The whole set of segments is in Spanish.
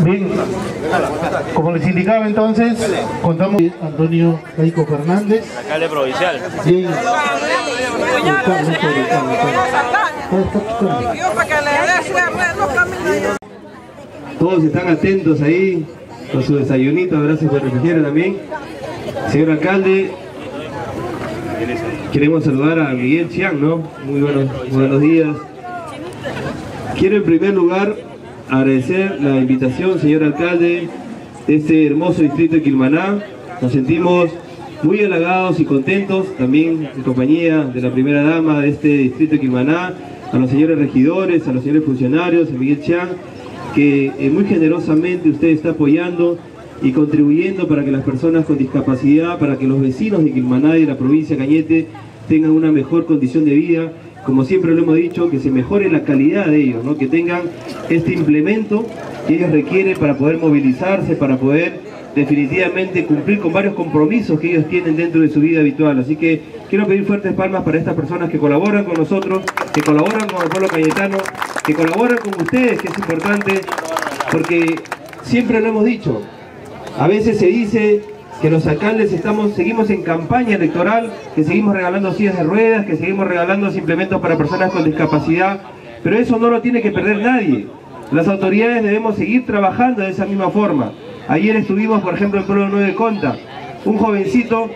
Bien, como les indicaba entonces, contamos con Antonio Caico Fernández. Alcalde provincial. Bien. Todos están atentos ahí con su desayunito, gracias por refrigerio también. Señor alcalde, queremos saludar a Miguel Chiang, ¿no? Muy buenos, buenos días. Quiero en primer lugar agradecer la invitación, señor alcalde, de este hermoso distrito de Quilmaná. Nos sentimos muy halagados y contentos, también en compañía de la primera dama de este distrito de Quilmaná, a los señores regidores, a los señores funcionarios, a Miguel Chiang, que eh, muy generosamente usted está apoyando y contribuyendo para que las personas con discapacidad, para que los vecinos de Quilmaná y de la provincia de Cañete tengan una mejor condición de vida, como siempre lo hemos dicho, que se mejore la calidad de ellos, ¿no? que tengan este implemento que ellos requieren para poder movilizarse, para poder definitivamente cumplir con varios compromisos que ellos tienen dentro de su vida habitual. Así que quiero pedir fuertes palmas para estas personas que colaboran con nosotros, que colaboran con el pueblo cayetano, que colaboran con ustedes, que es importante, porque siempre lo hemos dicho, a veces se dice que los alcaldes estamos, seguimos en campaña electoral, que seguimos regalando sillas de ruedas, que seguimos regalando implementos para personas con discapacidad, pero eso no lo tiene que perder nadie. Las autoridades debemos seguir trabajando de esa misma forma. Ayer estuvimos, por ejemplo, en Pueblo 9 de Conta, un jovencito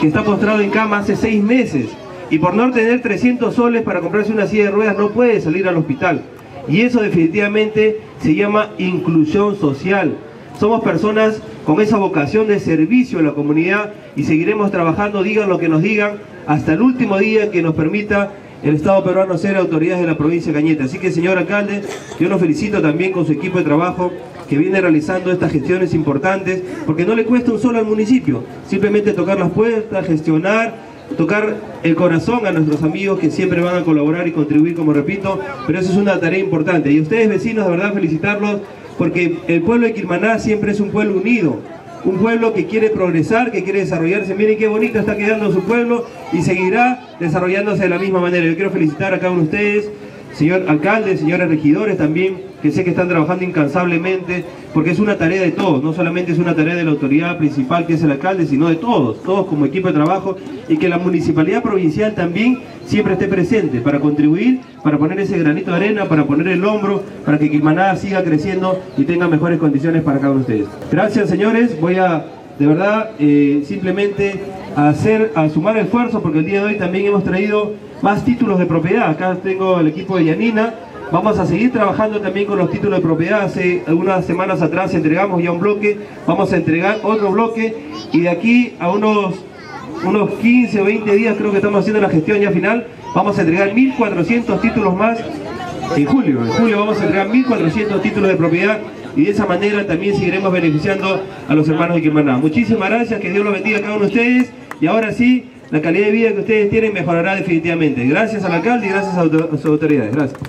que está postrado en cama hace seis meses y por no tener 300 soles para comprarse una silla de ruedas no puede salir al hospital. Y eso definitivamente se llama inclusión social. Somos personas con esa vocación de servicio a la comunidad y seguiremos trabajando, digan lo que nos digan, hasta el último día que nos permita el Estado peruano ser autoridades de la provincia de Cañete. Así que, señor alcalde, yo lo felicito también con su equipo de trabajo que viene realizando estas gestiones importantes, porque no le cuesta un solo al municipio, simplemente tocar las puertas, gestionar, tocar el corazón a nuestros amigos que siempre van a colaborar y contribuir, como repito, pero eso es una tarea importante. Y ustedes, vecinos, de verdad felicitarlos, porque el pueblo de Quilmaná siempre es un pueblo unido, un pueblo que quiere progresar, que quiere desarrollarse. Miren qué bonito está quedando su pueblo y seguirá desarrollándose de la misma manera. Yo quiero felicitar a cada uno de ustedes, señor alcalde, señores regidores también, que sé que están trabajando incansablemente, porque es una tarea de todos, no solamente es una tarea de la autoridad principal que es el alcalde, sino de todos, todos como equipo de trabajo, y que la municipalidad provincial también siempre esté presente para contribuir, para poner ese granito de arena, para poner el hombro, para que Quilmaná siga creciendo y tenga mejores condiciones para cada uno de ustedes. Gracias señores, voy a de verdad eh, simplemente a hacer, a sumar esfuerzo, porque el día de hoy también hemos traído más títulos de propiedad. Acá tengo el equipo de Yanina, Vamos a seguir trabajando también con los títulos de propiedad. Hace algunas semanas atrás entregamos ya un bloque, vamos a entregar otro bloque y de aquí a unos, unos 15 o 20 días creo que estamos haciendo la gestión ya final, vamos a entregar 1.400 títulos más en julio. En julio vamos a entregar 1.400 títulos de propiedad y de esa manera también seguiremos beneficiando a los hermanos de Quilmaná. Muchísimas gracias, que Dios los bendiga a cada uno de ustedes y ahora sí, la calidad de vida que ustedes tienen mejorará definitivamente. Gracias al alcalde y gracias a sus autoridades. Gracias.